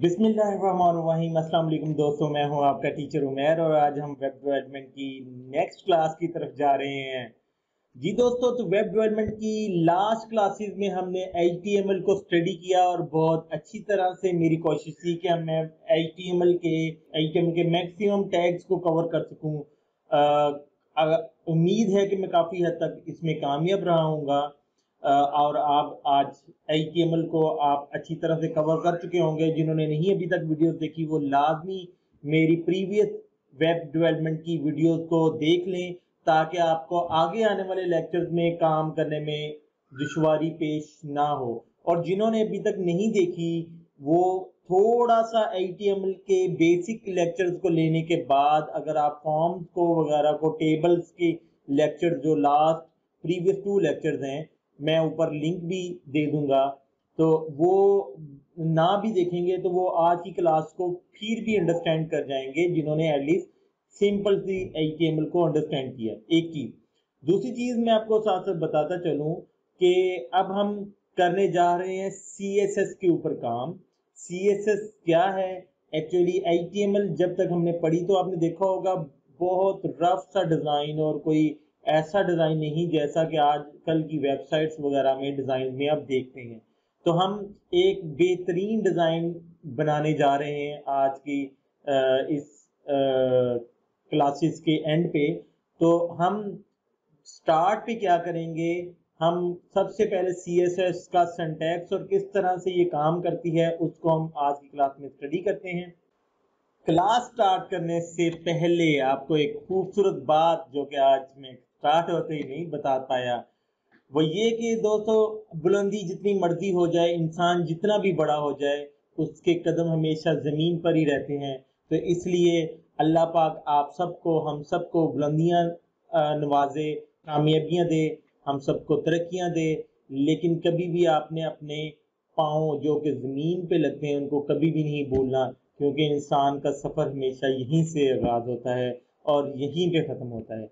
बिस्मिल्लाहिर्रहमानिर्रहीम। वालेकुम दोस्तों, मैं हूँ आपका टीचर उमैर और आज हम वेब डेवलपमेंट की नेक्स्ट क्लास की तरफ़ जा रहे हैं। जी दोस्तों तो वेब डेवलपमेंट की लास्ट क्लासेस में हमने एच को स्टडी किया और बहुत अच्छी तरह से मेरी कोशिश थी कि मैं एच के एच के मैक्सिमम टैग्स को कवर कर सकूँ। उम्मीद है कि मैं काफ़ी हद तक इसमें कामयाब रहा हूँगा और आप आज एच को आप अच्छी तरह से कवर कर चुके होंगे। जिन्होंने नहीं अभी तक वीडियोस देखी, वो लाजमी मेरी प्रीवियस वेब डेवलपमेंट की वीडियोस को देख लें, ताकि आपको आगे आने वाले लेक्चर्स में काम करने में दुशारी पेश ना हो। और जिन्होंने अभी तक नहीं देखी, वो थोड़ा सा एच के बेसिक लेक्चर्स को लेने के बाद अगर आप फॉर्म्स को वगैरह को टेबल्स के लेक्चर जो लास्ट प्रीवियस टू लेक्चर्स हैं मैं ऊपर लिंक भी दे दूँगा। तो वो ना भी देखेंगे तो वो आज की क्लास को फिर भी अंडरस्टैंड कर जाएँगे, जिन्होंने एटलीस्ट सिंपल सी एच को अंडरस्टैंड किया, एक चीज़ दूसरी चीज़ मैं आपको साथ साथ बताता चलूँ कि अब हम करने जा रहे हैं सी एस एस के ऊपर काम। सी एस एस क्या है? एक्चुअली एच जब तक हमने पढ़ी तो आपने देखा होगा, बहुत रफ सा डिज़ाइन और कोई ऐसा डिज़ाइन नहीं जैसा कि आजकल की वेबसाइट्स वगैरह में डिज़ाइन में आप देखते हैं। तो हम एक बेहतरीन डिज़ाइन बनाने जा रहे हैं आज की इस क्लासेस के एंड पे। तो हम स्टार्ट पे क्या करेंगे? हम सबसे पहले सी एस एस का सेंटेक्स और किस तरह से ये काम करती है, उसको हम आज की क्लास में स्टडी करते हैं। क्लास स्टार्ट करने से पहले आपको एक खूबसूरत बात जो कि आज मैं स्टार्ट होते ही नहीं बता पाया। वो ये कि दोस्तों, बुलंदी जितनी मर्ज़ी हो जाए, इंसान जितना भी बड़ा हो जाए, उसके कदम हमेशा ज़मीन पर ही रहते हैं। तो इसलिए अल्लाह पाक आप सबको, हम सबको बुलंदियाँ नवाजे, कामयाबियाँ दे, हम सबको तरक्याँ दे। लेकिन कभी भी आपने अपने पाँव जो कि ज़मीन पे लगते हैं, उनको कभी भी नहीं भूलना, क्योंकि इंसान का सफ़र हमेशा यहीं से आगाज़ होता है और यहीं पे ख़त्म होता है।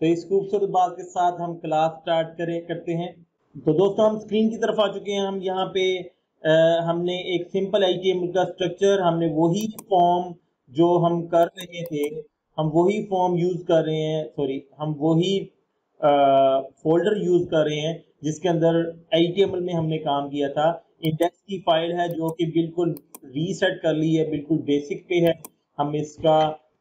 तो इस खूबसूरत बात के साथ हम क्लास स्टार्ट करें करते हैं। तो दोस्तों हम स्क्रीन की तरफ़ आ चुके हैं। हम यहाँ पे आ, हमने एक सिंपल आई का स्ट्रक्चर हमने वही फॉर्म जो हम कर रहे थे हम वही फॉर्म यूज़ कर रहे हैं सॉरी हम वही फोल्डर यूज़ कर रहे हैं जिसके अंदर आई में हमने काम किया था। इंडेक्स की फ़ाइल है जो कि बिल्कुल रीसेट कर ली है बिल्कुल बेसिक पे है। हम इसका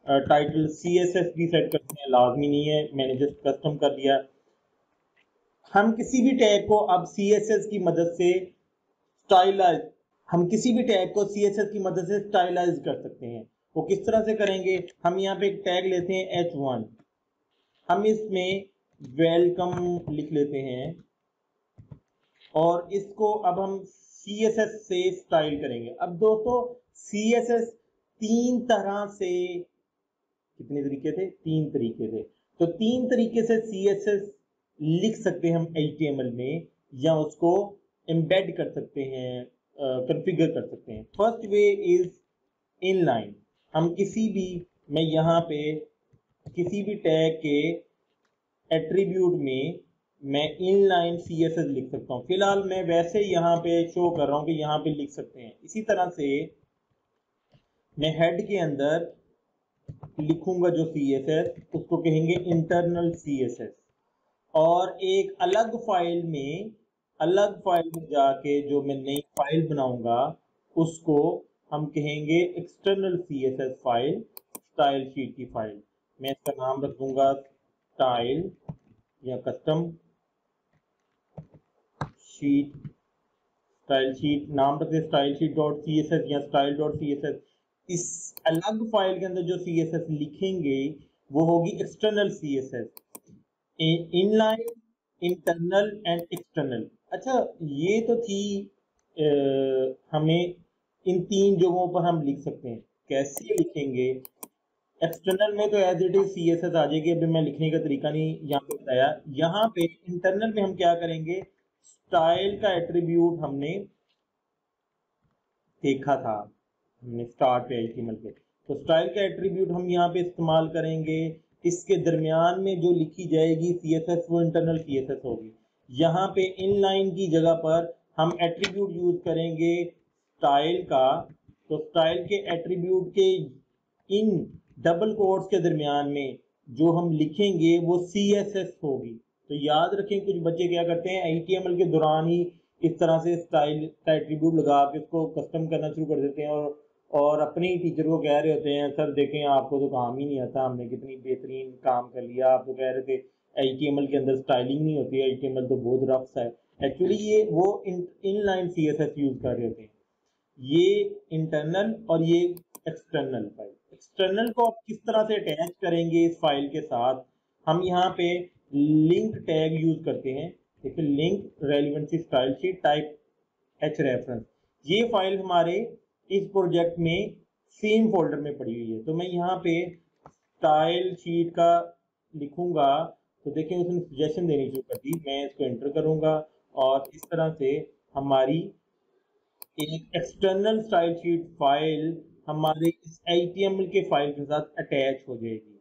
टाइटल सी एस एस भी सेट करते हैं। लाजमी नहीं है, मैंने जस्ट कस्टम कर दिया हम किसी भी टैग को अब सी एस एस की मदद से स्टाइलाइज हम किसी भी टैग को सी एस एस की मदद से स्टाइलाइज कर सकते हैं। वो किस तरह से करेंगे? हम यहाँ पे एक टैग लेते हैं एच वन हम इसमें वेलकम लिख लेते हैं और इसको अब हम सी एस एस से स्टाइल करेंगे। अब दोस्तों सी एस एस तीन तरह से कितने तरीके थे? तीन तरीके थे। तो तीन तरीके से सी एस एस लिख सकते हैं हम एच में, या उसको एम्बेड कर सकते हैं कंफिगर कर सकते हैं। First way is inline हम किसी भी, मैं यहाँ पे किसी भी टैग के एट्रीब्यूट में मैं inline C S S लिख सकता हूँ। फ़िलहाल मैं वैसे यहाँ पे शो कर रहा हूँ कि यहाँ पे लिख सकते हैं। इसी तरह से मैं हेड के अंदर लिखूँगा जो सी एस एस उसको कहेंगे इंटरनल सी एस एस और एक अलग फ़ाइल में, अलग फ़ाइल में जाके जो मैं नई फ़ाइल बनाऊँगा, उसको हम कहेंगे external C S S file style sheet की फ़ाइल मैं इसका नाम रख दूँगा स्टाइल या कस्टम शीट स्टाइल शीट नाम रखते style sheet dot C S S या style dot C S S इस अलग फ़ाइल के अंदर जो सी एस एस लिखेंगे वो होगी external C S S inline internal and external अच्छा ये तो थी आ, हमें इन तीन जगहों पर हम लिख सकते हैं। कैसे लिखेंगे? एक्सटर्नल में तो as it is C S S आ जाएगी। अभी मैं लिखने का तरीका नहीं यहाँ पे बताया। यहाँ पे इंटरनल में हम क्या करेंगे? स्टाइल का एट्रीब्यूट हमने देखा था। हमने स्टार्ट पे थी पे। तो स्टाइल का एट्रीब्यूट हम यहाँ पे इस्तेमाल करेंगे, इसके दरमियान में जो लिखी जाएगी सी एस एस वो इंटरनल सी एस एस होगी। यहाँ पे इन लाइन की जगह पर हम एट्रीब्यूट यूज़ करेंगे स्टाइल का। तो स्टाइल के एट्रीब्यूट के इन डबल कोट्स के दरमियान में जो हम लिखेंगे, वो सी एस एस होगी। तो याद रखें, कुछ बच्चे क्या करते हैं आई टी एम एल के दौरान ही इस तरह से स्टाइल का एट्रीब्यूट लगा के उसको कस्टम करना शुरू कर देते हैं और और अपने ही टीचर को कह रहे होते हैं, सर, देखें, आपको तो काम ही नहीं आता, हमने कितनी बेहतरीन काम कर लिया। आप तो कह रहे थे एल के अंदर स्टाइलिंग नहीं होती एम एल तो बहुत रफ्स है। एक्चुअली ये वो inline C S S use कर रहे होते हैं। ये इंटरनल और ये एक्सटर्नल फ़ाइल एक्सटर्नल को आप किस तरह से अटैच करेंगे इस फ़ाइल के साथ? हम यहाँ पे लिंक टैग यूज़ करते हैं। देखिए link relevancy style sheet type H reference ये फ़ाइल हमारे इस प्रोजेक्ट में सेम फोल्डर में पड़ी हुई है। तो मैं यहाँ पे स्टाइल शीट का लिखूँगा। तो देखिए, उसने सजेशन देनी शुरू कर दी। मैं इसको एंटर करूँगा और इस तरह से हमारी एक एक्सटर्नल स्टाइल शीट फ़ाइल हमारे इस एल के फ़ाइल के साथ अटैच हो जाएगी।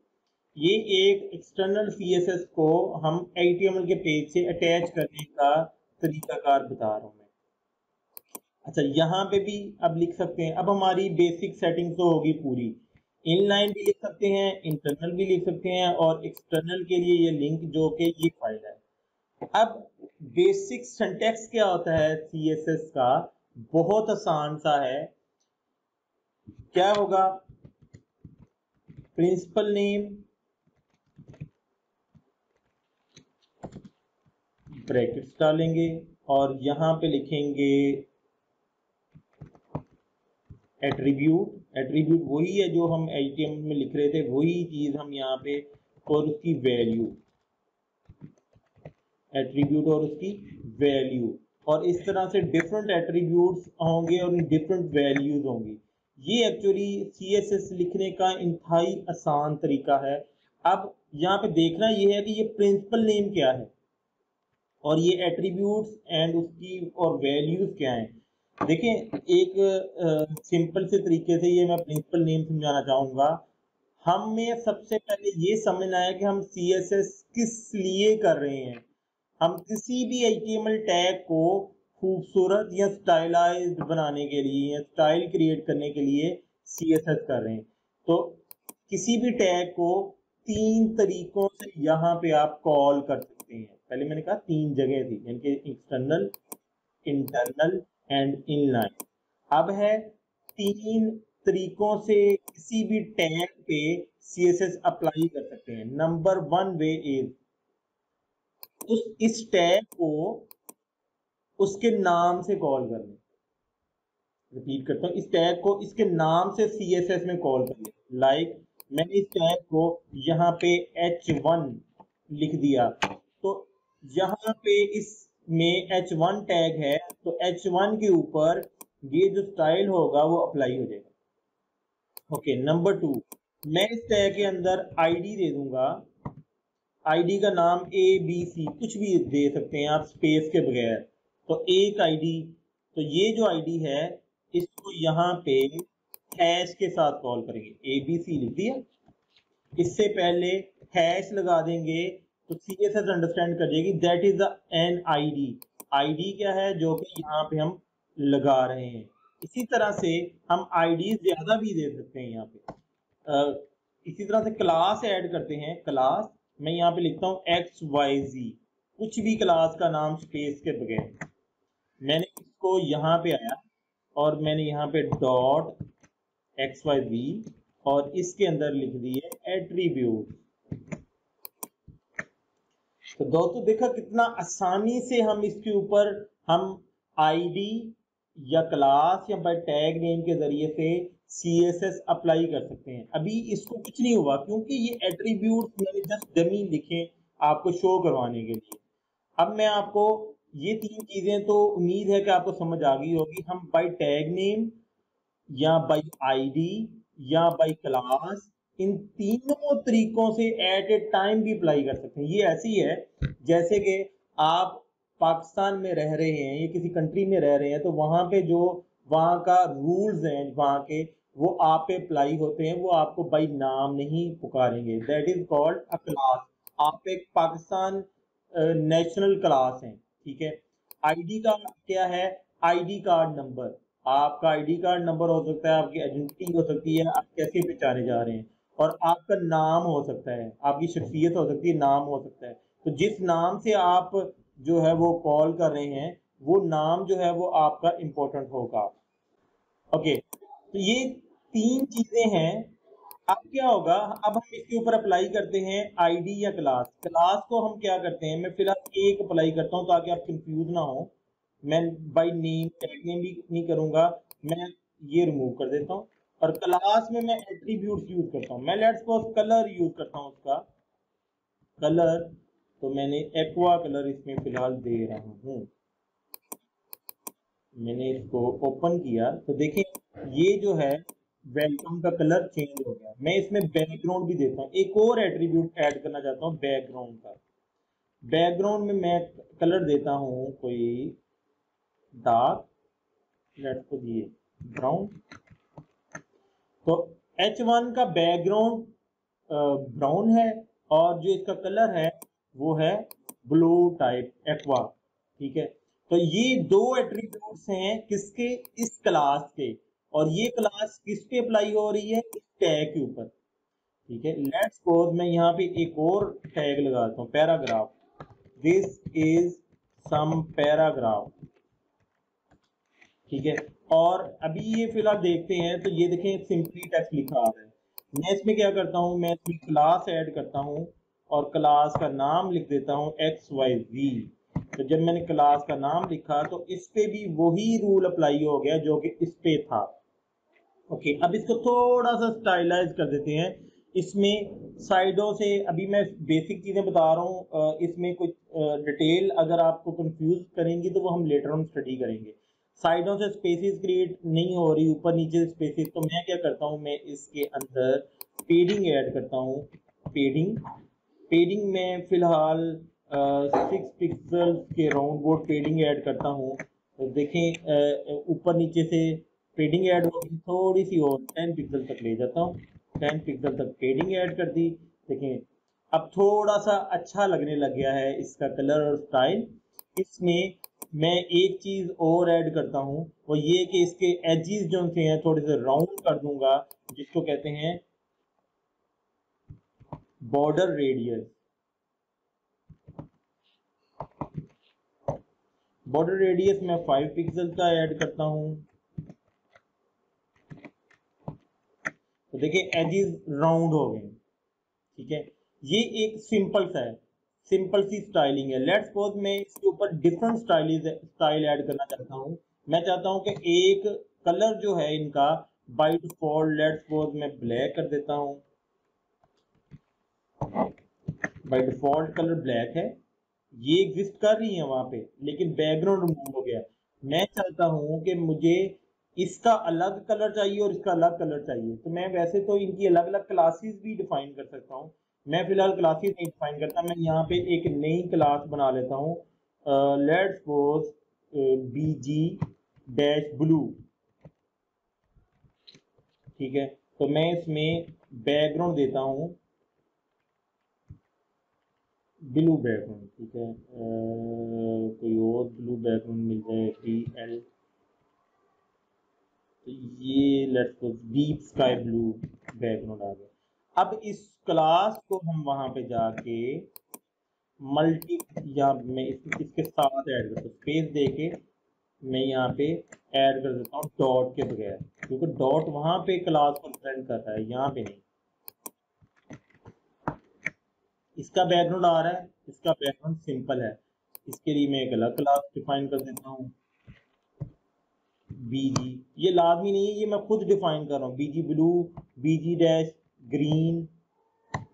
ये एक एक्सटर्नल सीएसएस को हम एल के पेज से अटैच करने का तरीकाकार बता रहा हूँ मैं। अच्छा यहाँ पे भी अब लिख सकते हैं। अब हमारी बेसिक सेटिंग तो होगी पूरी। इनलाइन भी लिख सकते हैं इंटरनल भी लिख सकते हैं और एक्सटर्नल के लिए ये लिंक जो कि ये फ़ाइल है। अब बेसिक सिंटेक्स क्या होता है सी का? बहुत आसान सा है। क्या होगा? प्रिंसिपल नेम ब्रैकेट्स डालेंगे और यहाँ पे लिखेंगे एट्रीब्यूट एट्रीब्यूट वही है जो हम एच में लिख रहे थे, वही चीज़ हम यहाँ पे और उसकी वैल्यू एट्रीब्यूट और उसकी वैल्यू और इस तरह से डिफरेंट एट्रीब्यूट्स होंगे और डिफरेंट वैल्यूज़ होंगी। ये एक्चुअली सी एस एस लिखने का इंतहाई आसान तरीका है। अब यहाँ पे देखना ये है कि ये प्रिंसिपल नेम क्या है? और ये एट्रीब्यूट्स एंड उसकी और वैल्यूज़ क्या हैं? देखें एक सिंपल से तरीके से ये मैं प्रिंसिपल नेम समझाना चाहूँगा। हमें सबसे पहले ये समझना है कि हम सी एस एस किस लिए कर रहे हैं। हम किसी भी एच टैग को खूबसूरत या स्टाइलाइज्ड बनाने के लिए या स्टाइल क्रिएट करने के लिए सी एस एस कर रहे हैं। तो किसी भी टैग को तीन तरीकों से यहाँ पे आप कॉल कर सकते हैं। पहले मैंने कहा तीन जगह थी, यानी कि एक्सटर्नल इंटरनल एंड इनलाइन अब है तीन तरीकों से किसी भी टैग पे सी अप्लाई कर सकते हैं। नंबर वन वे इज़ उस, इस टैग को उसके नाम से कॉल कर लें रिपीट करता हूँ, इस टैग को इसके नाम से सी एस एस में कॉल कर लें। लाइक मैंने इस टैग को यहाँ पे एच वन लिख दिया। तो यहाँ पे इसमें एच वन टैग है तो एच वन के ऊपर ये जो स्टाइल होगा, वो अप्लाई हो जाएगा। ओके नंबर टू मैं इस टैग के अंदर आईडी दे दूँगा। आईडी का नाम ए बी सी कुछ भी दे सकते हैं आप स्पेस के बगैर। तो एक आईडी तो ये जो आईडी है, इसको यहाँ पे हैश के साथ कॉल करेंगे। ए बी सी लिख दिया। इससे पहले हैश लगा देंगे। तो सी एस एस अंडरस्टैंड कर जाएगी that is an I D I D क्या है? जो कि यहाँ पे हम लगा रहे हैं। इसी तरह से हम आईडी ज़्यादा भी दे सकते हैं यहाँ पे। इसी तरह से क्लास ऐड करते हैं। क्लास मैं यहाँ पे लिखता हूँ एक्स वाई जी कुछ भी क्लास का नाम स्पेस के बगैर। मैंने इसको यहाँ पे आया और मैंने यहाँ पे डॉट एक्स वाई जी और इसके अंदर लिख दिए एट्रीब्यूट तो दोस्तों देखा कितना आसानी से हम इसके ऊपर हम आईडी या क्लास या बाय टैग नेम के ज़रिए से सी एस एस अप्लाई कर सकते हैं। अभी इसको कुछ नहीं हुआ, क्योंकि ये एट्रीब्यूट मैंने जस्ट डमी लिखे आपको शो करवाने के लिए। अब मैं आपको ये तीन चीज़ें तो उम्मीद है कि आपको समझ आ गई होगी। हम बाई टैग नेम या बाई आईडी या बाई क्लास इन तीनों तरीकों से एट ए टाइम भी अप्लाई कर सकते हैं। ये ऐसी है, जैसे कि आप पाकिस्तान में रह रहे हैं, या किसी कंट्री में रह रहे हैं तो वहाँ पे जो, वहाँ का रूल्स हैं, वहाँ के, वो आप पे अप्लाई होते हैं, वो आपको बाई नाम नहीं पुकारेंगे। That is called a class आप एक पाकिस्तान नेशनल क्लास हैं, ठीक है? आईडी का क्या है? आईडी कार्ड नंबर आपका आईडी कार्ड नंबर हो सकता है, आपकी आइडेंटिटी हो सकती है, आप कैसे पहचाने जा रहे हैं। और आपका नाम हो सकता है, आपकी शख्सियत हो सकती है, नाम हो सकता है। तो जिस नाम से आप जो है वो कॉल कर रहे हैं, वो नाम जो है वो आपका इम्पोर्टेंट होगा। ओके तो ये तीन चीज़ें हैं। अब क्या होगा, अब हम इसके ऊपर अप्लाई करते हैं आईडी या क्लास क्लास को हम क्या करते हैं, मैं फ़िलहाल एक अप्लाई करता हूँ ताकि आप कंफ्यूज ना हो। मैं बाय नेम टैग नेम भी नहीं करूँगा, मैं ये रिमूव कर देता हूँ। और क्लास में मैं एट्रीब्यूट यूज़ करता हूँ। मैं लेट्स सपोज़ कलर यूज़ करता हूँ उसका। कलर तो मैंने एक्वा कलर इसमें फ़िलहाल दे रहा हूँ। मैंने इसको ओपन किया। तो देखें ये जो है वेलकम का कलर चेंज हो गया। मैं इसमें बैकग्राउंड भी देता हूँ। एक और एट्रीब्यूट ऐड करना चाहता हूँ बैकग्राउंड का। बैकग्राउंड में मैं कलर देता हूँ कोई डार्क लेट्स को दिए ब्राउन तो H1 का बैकग्राउंड ब्राउन है और जो इसका कलर है, वो है ब्लू टाइप एक्वा ठीक है? तो ये दो एट्रीब्यूट्स हैं किसके? इस क्लास के। और ये क्लास किस पे अप्लाई हो रही है? इस टैग के ऊपर, ठीक है? लेट्स सपोज़ मैं यहाँ पे एक और टैग लगाता हूँ paragraph this is some paragraph ठीक है? और अभी ये फ़िलहाल देखते हैं तो ये देखें सिंपली टेक्स्ट लिखा आ रहा है। मैं इसमें क्या करता हूँ? मैं इसमें क्लास ऐड करता हूँ और क्लास का नाम लिख देता हूँ एक्स वाई जी तो जब मैंने क्लास का नाम लिखा तो इस पे भी वही रूल अप्लाई हो गया जो कि इस पे था। ओके अब इसको थोड़ा सा स्टाइलाइज कर देते हैं। इसमें साइडों से, अभी मैं बेसिक चीज़ें बता रहा हूँ इसमें कुछ डिटेल अगर आपको कंफ्यूज करेंगी तो वो हम लेटर ऑन स्टडी करेंगे। साइडों से स्पेसिस क्रिएट नहीं हो रही, ऊपर नीचे स्पेसिस। तो मैं क्या करता हूँ, मैं इसके अंदर पेडिंग ऐड करता हूँ। पेडिंग। पेडिंग में फ़िलहाल सिक्स पिक्सल के राउंड बोर्ड पेडिंग ऐड करता हूँ। तो देखें ऊपर नीचे से पेडिंग ऐड होगी, थोड़ी सी और टेन पिक्सल तक ले जाता हूँ। टेन पिक्सल तक पेडिंग ऐड कर दी। देखें, अब थोड़ा सा अच्छा लगने लग गया है इसका कलर और स्टाइल इसमें मैं एक चीज़ और ऐड करता हूँ, वो ये कि इसके एजिस जो से हैं थोड़े से राउंड कर दूँगा, जिसको कहते हैं बॉर्डर रेडियस बॉर्डर रेडियस मैं फाइव पिक्सल का ऐड करता हूँ। तो देखिए एजिज राउंड हो गए। ठीक है? ये एक सिंपल सा है। सिंपल सी स्टाइलिंग है। लेट्स सपोज़ मैं इसके ऊपर डिफरेंट स्टाइल स्टाइल ऐड करना चाहता हूँ। मैं चाहता हूँ कि एक कलर जो है इनका बाई डिफ़ॉल्ट लेट्स सपोज़ मैं ब्लैक कर देता हूँ। बाई डिफ़ॉल्ट कलर ब्लैक है। ये एग्जिस्ट कर रही है वहाँ पे, लेकिन बैकग्राउंड रिमूव हो गया। मैं चाहता हूँ कि मुझे इसका अलग कलर चाहिए और इसका अलग कलर चाहिए। तो मैं वैसे तो इनकी अलग अलग क्लासेस भी डिफाइन कर सकता हूँ। मैं फ़िलहाल क्लासेस नहीं डिफाइन करता, मैं यहाँ पे एक नई क्लास बना लेता हूँ। Let's suppose B G dash blue ठीक है तो मैं इसमें बैकग्राउंड देता हूँ। ब्लू बैकग्राउंड ठीक है। कोई और ब्लू बैकग्राउंड मिल जाए डी एल तो ये let's suppose deep sky blue background आ गया। अब इस क्लास को हम वहाँ पे जाके मल्टी या मैं इस, इसके साथ ऐड करता हूँ। स्पेस दे के मैं यहाँ पे ऐड कर देता हूँ डॉट के बगैर। क्योंकि डॉट वहाँ पे क्लास को रिप्रेजेंट कर रहा है यहाँ पे नहीं। इसका बैकग्राउंड आ रहा है इसका बैकग्राउंड सिंपल है। इसके लिए मैं एक अलग क्लास डिफाइन कर देता हूँ। बीजी ये लाजमी नहीं है ये मैं खुद डिफाइन कर रहा हूँ। BG blue BG dash green,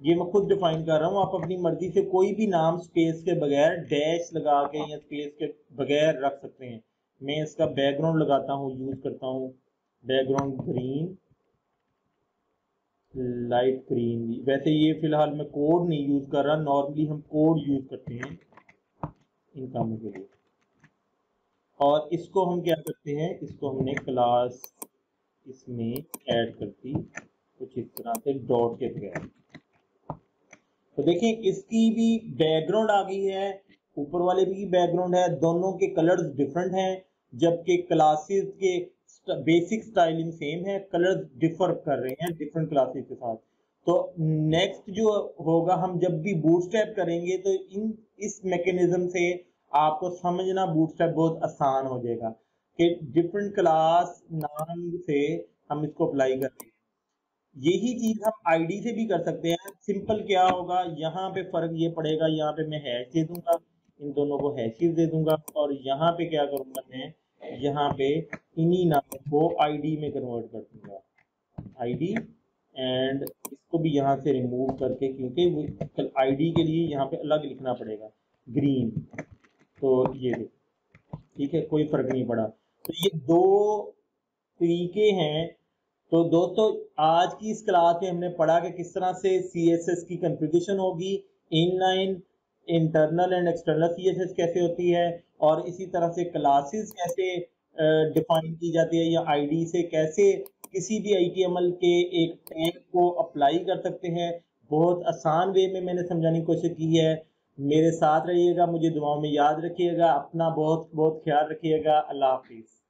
ये मैं खुद डिफाइन कर रहा हूँ। आप अपनी मर्ज़ी से कोई भी नाम स्पेस के बगैर डैश लगा के या स्पेस के बगैर रख सकते हैं। मैं इसका बैकग्राउंड लगाता हूँ यूज़ करता हूँ। बैकग्राउंड ग्रीन लाइट ग्रीन वैसे ये फ़िलहाल मैं कोड नहीं यूज़ कर रहा नॉर्मली हम कोड यूज़ करते हैं इन कामों के लिए। और इसको हम क्या करते हैं? इसको हमने क्लास इसमें ऐड कर दी। कुछ इस तरह से डॉट के बगैर। तो देखिए, इसकी भी बैकग्राउंड आ गई है, ऊपर वाले भी बैकग्राउंड है, दोनों के कलर्स डिफरेंट हैं, जबकि क्लासेस के बेसिक स्टाइलिंग सेम है कलर्स डिफर कर रहे हैं डिफरेंट क्लासेस के साथ। तो नेक्स्ट जो होगा, हम जब भी बूटस्ट्रैप करेंगे तो इन, इस मैकेनिज्म से आपको समझना बूटस्ट्रैप बहुत आसान हो जाएगा कि डिफरेंट क्लास नाम से हम इसको अप्लाई करते हैं यही चीज़ हम आईडी से भी कर सकते हैं। सिंपल क्या होगा? यहाँ पे फ़र्क ये पड़ेगा, यहाँ पे मैं हैश दे दूँगा। इन दोनों को हैशेज दे दूँगा और यहाँ पे क्या करूँगा मैं? यहाँ पे इन्हीं नाम को आईडी में कन्वर्ट कर दूँगा। आईडी एंड इसको भी यहाँ से रिमूव करके, क्योंकि आईडी के लिए यहाँ पे अलग लिखना पड़ेगा। ग्रीन तो ये ठीक है? कोई फ़र्क नहीं पड़ा। तो ये दो तरीके हैं तो दोस्तों, आज की इस क्लास में हमने पढ़ा कि किस तरह से सी एस एस की कंफिगेशन होगी। Inline internal and external C S S कैसे होती है और इसी तरह से क्लासेस कैसे डिफाइन की जाती है या आईडी से कैसे किसी भी आई के एक टैग को अप्लाई कर सकते हैं। बहुत आसान वे में मैंने समझाने की कोशिश की है। मेरे साथ रहिएगा, मुझे दुआओं में याद रखिएगा। अपना बहुत बहुत ख्याल रखिएगा। अल्लाह हाफिज़।